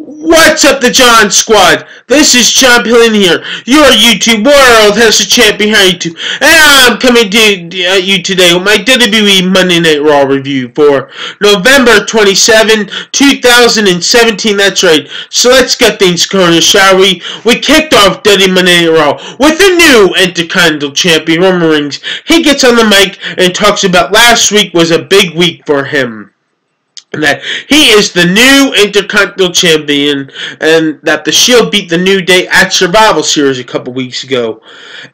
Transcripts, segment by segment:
What's up, the John Squad? This is John Pillin here, your YouTube world has a champ behind you, and I'm coming to uh, you today with my WWE Monday Night Raw review for November 27, 2017. That's right. So let's get things going, shall we? We kicked off WWE Monday Night Raw with a new Intercontinental Champion, Roman. He gets on the mic and talks about last week was a big week for him that he is the new Intercontinental Champion, and that the Shield beat the New Day at Survivor Series a couple weeks ago,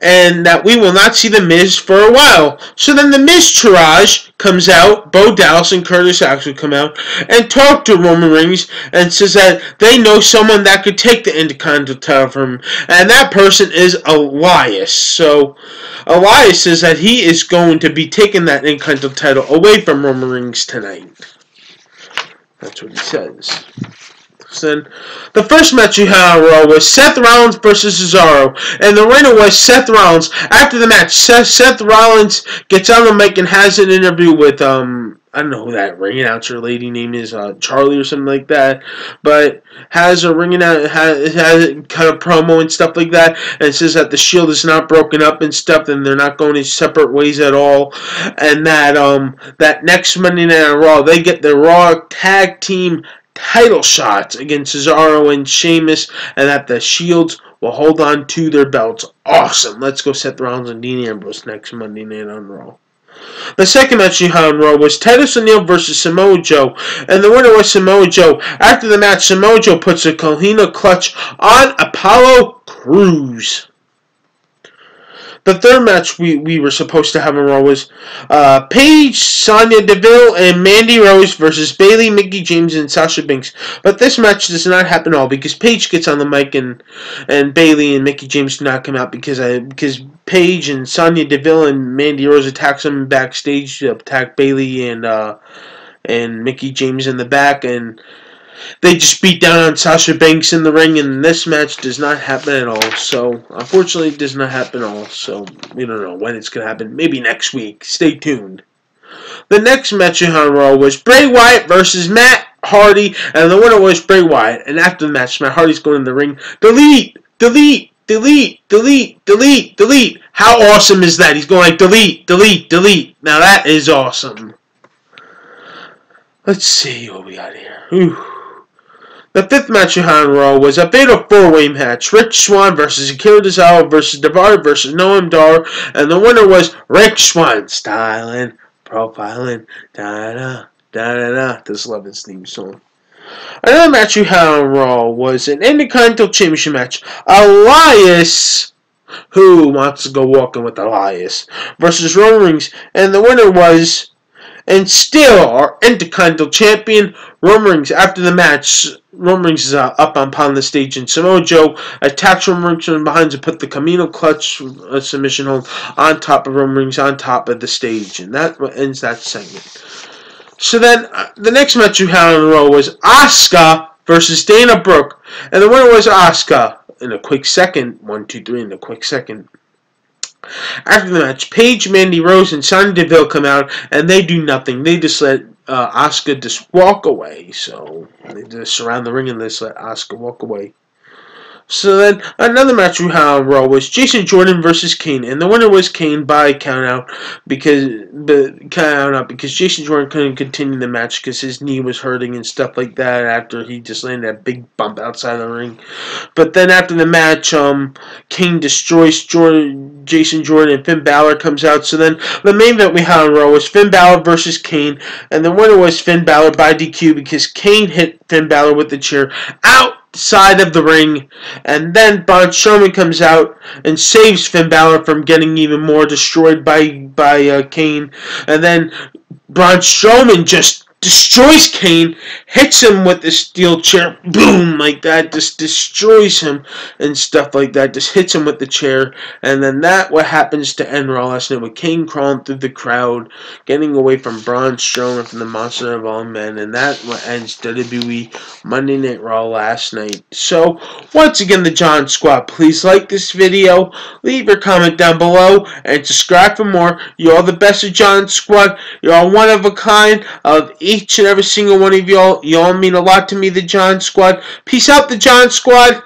and that we will not see the Miz for a while. So then the Miztourage comes out, Bo Dallas and Curtis Axel come out and talk to Roman Reigns and says that they know someone that could take the Intercontinental title from him, and that person is Elias. So Elias says that he is going to be taking that Intercontinental title away from Roman Reigns tonight. That's what he says. Then the first match you had on Raw was Seth Rollins versus Cesaro, and the winner was Seth Rollins. After the match, Seth, Seth Rollins gets on the mic and has an interview with um I don't know who that ring announcer lady name is, uh, Charly or something like that, but has a ring announcer, has, has kind of promo and stuff like that, and says that the Shield is not broken up and stuff, and they're not going in separate ways at all, and that um that next Monday Night Raw they get the Raw Tag Team title shots against Cesaro and Sheamus, and that the Shields will hold on to their belts. Awesome. Let's go Seth Rollins and Dean Ambrose next Monday Night on Raw. The second match you had on Raw was Titus O'Neil versus Samoa Joe, and the winner was Samoa Joe. After the match, Samoa Joe puts a Coquina clutch on Apollo Crews. The third match we, we were supposed to have in Raw was uh, Paige, Sonya Deville, and Mandy Rose versus Bayley, Mickie James, and Sasha Banks. But this match does not happen at all because Paige gets on the mic and and Bayley and Mickie James do not come out because I because Paige and Sonya Deville and Mandy Rose attack them backstage, attack Bayley and uh, and Mickie James in the back and they just beat down on Sasha Banks in the ring, and this match does not happen at all. So, unfortunately, it does not happen at all. So, we don't know when it's going to happen. Maybe next week. Stay tuned. The next match in Raw was Bray Wyatt versus Matt Hardy, and the winner was Bray Wyatt. And after the match, Matt Hardy's going in the ring. Delete! Delete! Delete! Delete! Delete! Delete! How awesome is that? He's going like delete! Delete! Delete! Now that is awesome. Let's see what we got here. The fifth match in Raw was a fatal four-way match. Rich Swann versus Akira Tozawa versus Daivari versus Noam Dar, and the winner was Rich Swann. Styling, profiling, da da da da da. This Levin's theme song. Another match you had on Raw was an Intercontinental Championship match. Elias, who wants to go walking with Elias, versus Roman Reigns, and the winner was, and still our Intercontinental Champion, Reigns. After the match, Reigns is uh, up upon the stage, and Samoa Joe attacks Reigns from behind to put the Coquina clutch uh, submission hold on top of Reigns on top of the stage, and that ends that segment. So then, uh, the next match you had on the row was Asuka versus Dana Brooke, and the winner was Asuka in a quick second. One, two, three, in a quick second. After the match, Paige, Mandy Rose, and Sonya Deville come out, and they do nothing. They just let uh, just walk away. So they just surround the ring and just let Asuka walk away. So then another match we had on Raw was Jason Jordan versus Kane, and the winner was Kane by countout because but count out because Jason Jordan couldn't continue the match because his knee was hurting and stuff like that after he just landed a big bump outside the ring. But then after the match, um, Kane destroys Jordan, Jason Jordan, and Finn Balor comes out. So then the main event we had on Raw was Finn Balor versus Kane, and the winner was Finn Balor by DQ because Kane hit Finn Balor with the chair out side of the ring, and then Braun Strowman comes out and saves Finn Balor from getting even more destroyed by by uh, Kane, and then Braun Strowman just destroys Kane, hits him with the steel chair, boom, like that, just destroys him and stuff like that, just hits him with the chair, and then that what happens to end Raw last night with Kane crawling through the crowd, getting away from Braun Strowman from the Monster of All Men, and that what ends WWE Monday Night Raw last night. So, once again, the John Squad, please like this video, leave your comment down below, and subscribe for more. You're all the best of John Squad. You're all one of a kind of each and every single one of y'all. Y'all mean a lot to me, the John Squad. Peace out, the John Squad.